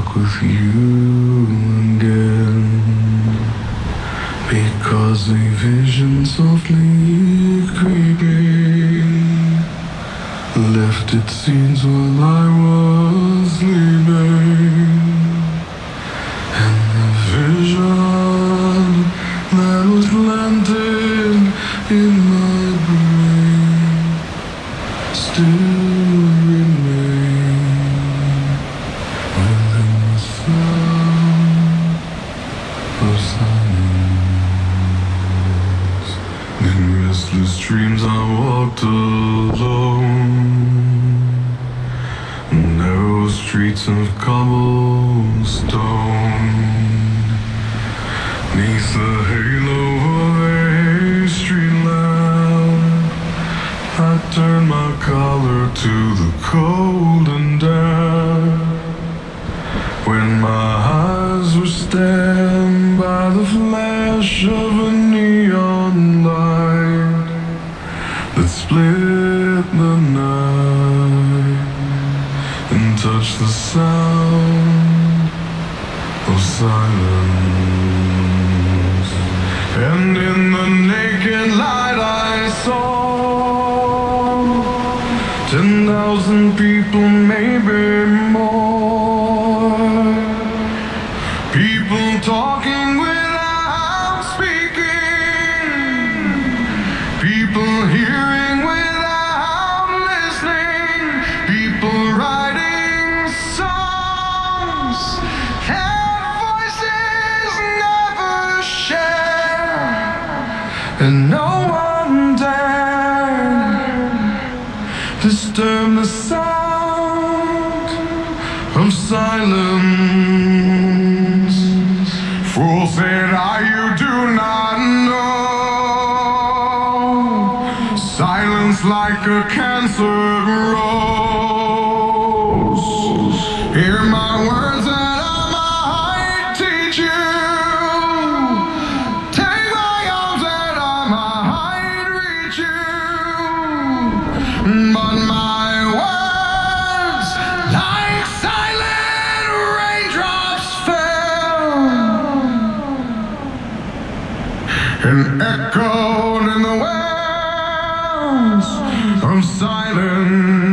talk with you again. Because a vision softly creeping left its seeds while I was sleeping. And the vision that was planted in my brain still restless dreams, I walked alone. Narrow streets of cobblestone. Neath the halo of a street lamp, I turned my collar to the cold and damp. When my eyes were stabbed by the flash of a and touched the sound of silence. And in the naked light I saw ten thousand people, maybe more. And no one dared disturb the sound of silence. Fool said I, you do not know. Silence like a cancer grows. And echoed in the wells of silence.